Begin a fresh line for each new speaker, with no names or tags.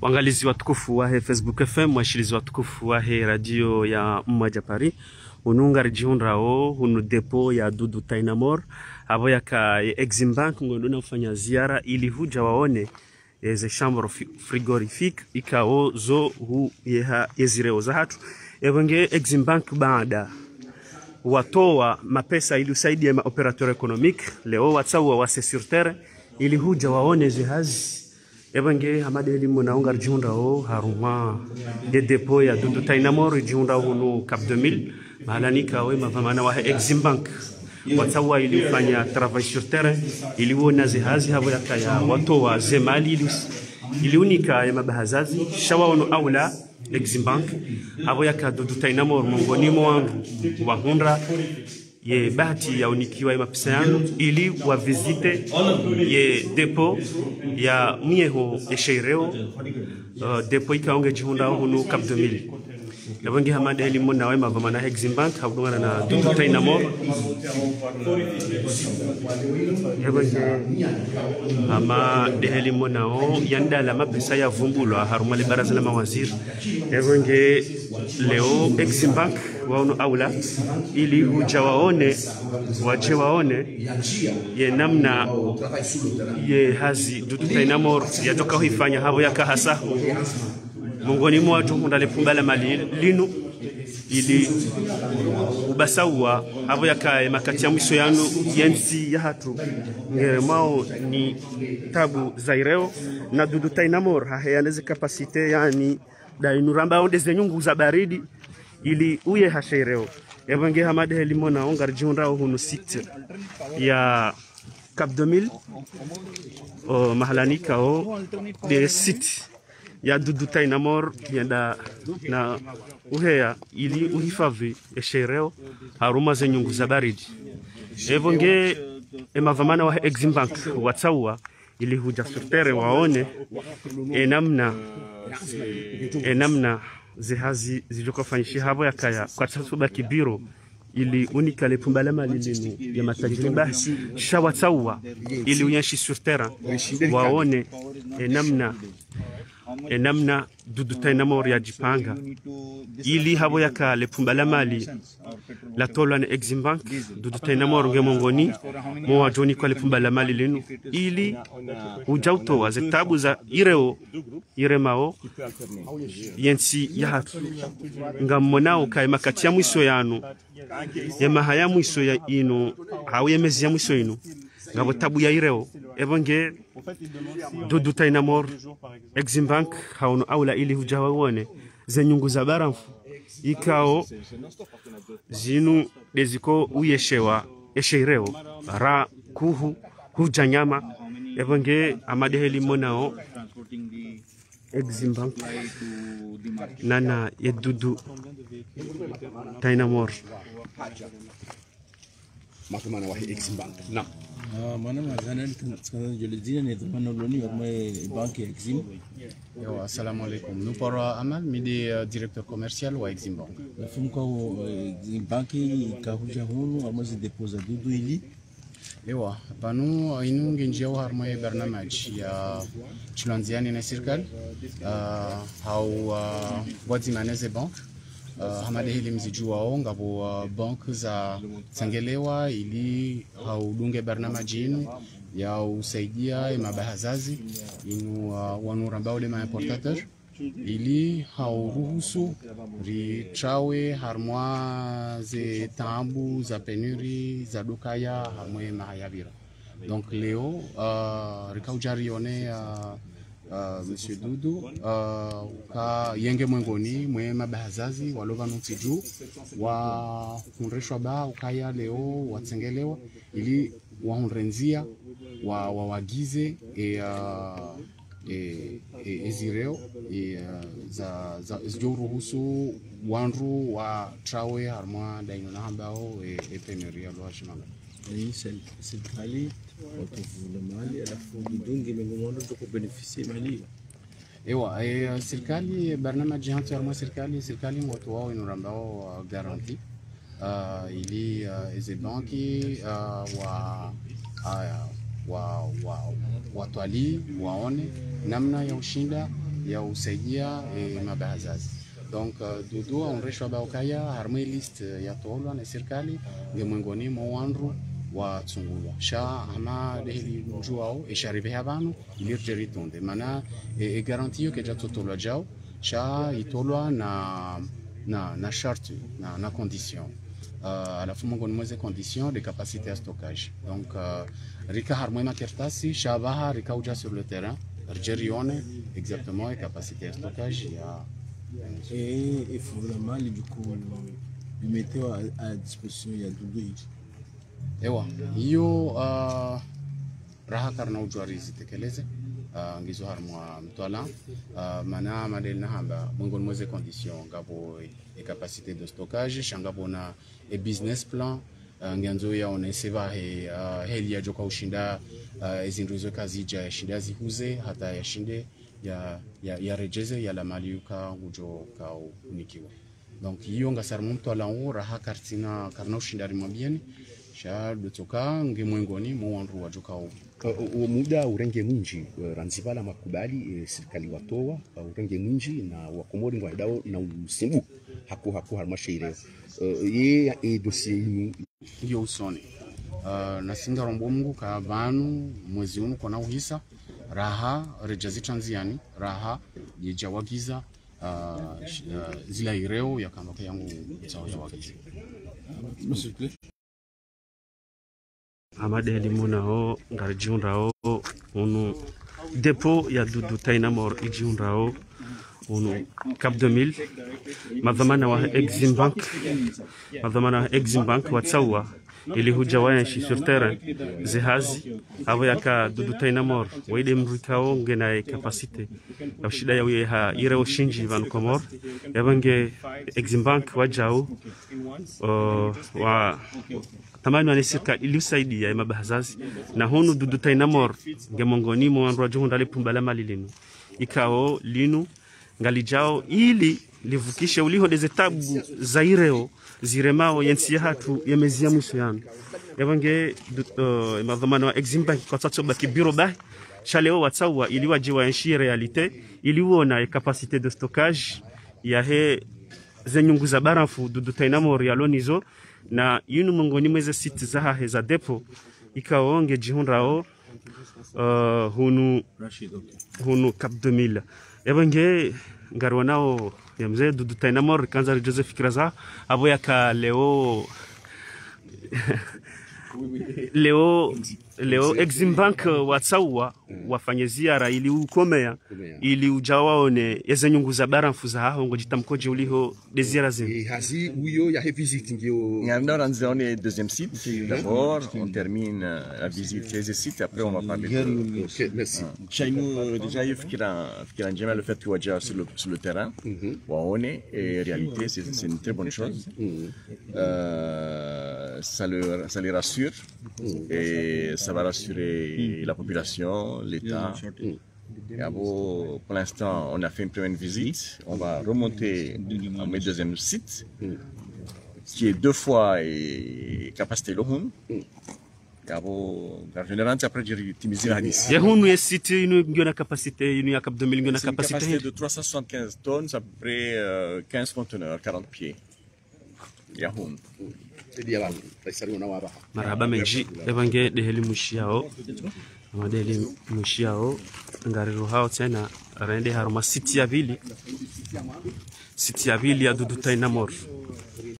Waangalizi watukufu wahe Facebook FM, washirizi watukufu wahe radio ya mmoja Paris ununga rijihundrao hunu depo ya dudu Tainamor abo yaka Exim Bank ngondona ufanya ziara ili huja waone ze chambre frigorifique ikao zo hu yeha yezireo za hatu evenge Exim Bank baada. Watoa mapesa ili usaidie ma operateur economique leo watsaua wase sur terre. Ili huja waone zihazi ebange hamade munaunga naunga rjiunda o haruma de depo ya dudu tainamor rjiunda hunu cap 2000 mahalanika we mavamana wa Exim Bank. Watsawa ili ufanya travail sur terrain. Ili uona zihazi habo yakaya wa zemali ili iliunika ya mabahazazi. Shawaono aula Exim Bank. Havo yaka mungoni mo mongoni wa wahundra ye bahati yaunikiwa mapesa yangu ili wavizite ye depo ya mieho esheireo uh, depo ikaonge jihunda hunu kap 2000 yabonge hamada elimu nawe mavama na Exim Bank habungana na dutu tainamo yabonge ama de elimu nao yandala mapesa ya vumbulo haruma le baraza la mawaziri leo Eximbank waono aula ili ujawaone waone waje waone ye namna ye hazi dudu tainamor yatoka huifanya havo ya kahasa mungu mongoni mwatu hundale pumbala mali linu ili ubasawa havo yaka makati ya mwiso yanu yensi ya hatu. Ngere mao ni tabu zaireo na dudu tainamor nezi kapasite yani dainuramba onde zenyungu za baridi ili uye hashereo evenge hamade helimo na ongar jiundao hunu site ya Cap 2000 o mahalanika o de site ya dudu tainamor yenda na uheya ili uhifadhi eshereo haruma zenyu nguza za baridi. Evonge emavamana wa Exim Bank watsaua ili huja surtere waone enamna enamna zihazi zilizokofanyisha havo yakaya kwa kibiro ili unikale pumbala lilinu ya matajiri. Basi shawatsawa ili unyashi sur terrain waone e, enamna dudu tainamor ya jipanga. Ili habo ya kale pumba la mali. La tolwa na Exim Bank dudu tainamor nge mongoni mo wajoni kwa le pumbala mali linu ili ujautoa zetabu za ireo iremao yensi yahatu ngammonao kae makati ya mwiso yanu yemaha ya mwiso ya inu hau yemezi ya mwiso inu. Ngabo tabu ya ireo evonge dudu tainamor Exim Bank hauno aula ili hujawawone ze zenyungu za baramfu ikao zinu deziko uyeshewa esheireo. Ra kuhu huja nyama evonge amadeheli monao. Exim Bank. Nana yedudu tainamor.
Matumana wahi Exim Bank. Na
ya
Yo, assalamu alaikum. Nous parlons Amal, mais des directeur commercial wa Exim Bank.
nafunka banki ikahuja hunu amazi depoza dudu ili
Ewa, panu inu ngenjia wa harma barnamaj ya chulanziani na serikali uh, hau uh, wadzimaneze bank uh, hamadi hili mziju wao ngabo uh, bank za tsengelewa ili haudunge barnamaji inu ya usaidia emabahazazi inu uh, wanuramba ule maimportateur ili hauruhusu ritrawe harmwa ze tambu za penuri za dukaya hamwe mahayavira donc leo uh, rikaujarione uh, uh, monsieur dudu uh, ka yenge mwengoni mwe mabahazazi walova nuti juu wahunreshwa ba ukaya leo watsengelewa ili wahunrenzia wa wawagize e, uh, e, e, ezireo e, uh, za, za zijoruhusu wandu wa trawe harmwa daino na hambao e, e
ni serikali
ewa e, serikali barnamaji hantu harmwa serikali serikali watu wao inurambao uh, garanti. Uh, ili uh, eze banki uh, wa uh, wa, wa watwalii waone namna ya ushinda ya usaidia e, mabahazazi. Donc uh, dudu aonreshwa baokaya harmwe list ya tolwa na serikali ngemwengoni mwa wandu wa tsungulwa sha ama dehili mju wao esharive habanu ilirje ritonde mana e, e garantiyo ke jatotolwa jao sha itolwa na na na charte na na condition. Uh, alafu miongoni mweze condition de capacité ya stockage. Donc uh, rika harmwe makertasi shabaha rika uja sur le terrain rije rione exactement e capacité ya stockage ya
Et il faut vraiment du coup vimetewa à, à disposition ya dudu hichi.
Ewa hiyo uh, raha karna ujwari zitekeleze uh, ngizo harmwa mtwala uh, mana madel na hamba mwingoni mweze condition ngabo e capacité de stockage shangabo na e business plan uh, ngianzo yaone seva he uh, heli joka ushinda uh, ezindu hizo kazija yashinda zihuze hata yashinde ya, ya, ya rejeze ya la mali yuka ujo ka unikiwa donc hiyo ngasarmu mtwala u raha kartina karna ushindari mwabieni sha dotoka nge mwengoni mo wandu wajoka u
Uh, muda urenge mwinji uh, ranzivala makubali uh, serikali watoa uh, urenge mwinji na wakomori ngwaidao na usimbu hako hako halmashairi uh, ye e dosie inu
hiyo usoni. Uh, nasinga rombo mungu ka vanu mwezi unu kona uhisa raha reja tanziani raha yejawagiza uh, uh, zila ireo yakambaka yangu zawagiza
Monsieur Clé.
Amade elimu nao ngar jiundrao unu depo ya dudu tainamor ijiundrao unu cap 2000 madhamana wa exim bank. Madhamana wa exim bank watsawa ili huja wayanshi sur terrain zihazi avo yaka dudu tainamor waide mrikao ngena capacité yashida ya uyeha ireo shinji van komor yavange exim bank wajau uh, wa tamani wane serikali iliusaidia ya mabahazazi na honu dudutainamor ngemongoni nge mongoni mo wandu wajuhunda lipumbala mali ikao linu ngalijao ili livukishe uliho deze tabu za ireo ziremao yensi hatu yemezia mwisho yanu yavange uh, madhamana wa eximba kwa tsatso baki biro bahi chaleo watsawa ili waje waenshi realite ili uona capacité de stockage ya he zenyungu za barafu dudu tainamor yalonizo na yinu mongoni mweze siti zahahe za depo ikaonge jihundrao uh, hunu
Rachid, okay.
hunu cap 2000 yabange ngarwa nao ya mzee dudu tainamor kanza joseph fikira za abo yaka leo leo leo exim bank watsawa wafanye ziara ili ukomea ili ujawaone yeze nyungu za baramfu za haho ngo jitamkoje uliho de ziara zenu.
E hazi uyo ya he visite ngio
Maintenant, on est deuxième site. D'abord, on termine euh, la visite des sites, après on va parler de...
ok merci.
Chez nous, euh, déjà, il faut qu'il y ait le fait que déjà sur le, sur le terrain, où on est, et en réalité, c'est c'est une très bonne chose. Euh, ça, le, ça les rassure, et ça va rassurer la population, l'État. Pour l'instant, on a fait une première visite. On va remonter à mes deuxième site, qui est deux fois et capacité lohun. Et abo, en général, après j'ai timiser la hadith.
ya hunu ye siti inu ngio na capacité inu ya cap 2000 ngio na
C'est une
capacité
capacité de 375 tonnes, à peu près euh, 15 conteneurs, 40 pieds.
Taisari wana waba
marhaba menji evange deheli mushiao amadeheli mushiao ngariru hao tena rende haruma siti ya vili. Siti ya vili ya dudu tainamor